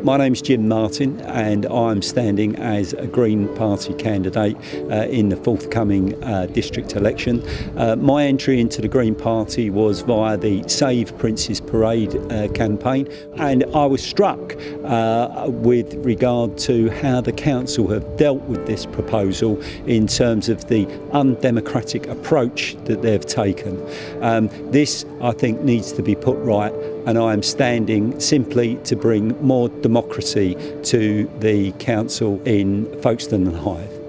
My name's Jim Martin and I'm standing as a Green Party candidate uh, in the forthcoming uh, district election. Uh, my entry into the Green Party was via the Save Princes Parade uh, campaign and I was struck uh, with regard to how the council have dealt with this proposal in terms of the undemocratic approach that they've taken. Um, this I think needs to be put right and I am standing simply to bring more democracy to the council in Folkestone and Hythe.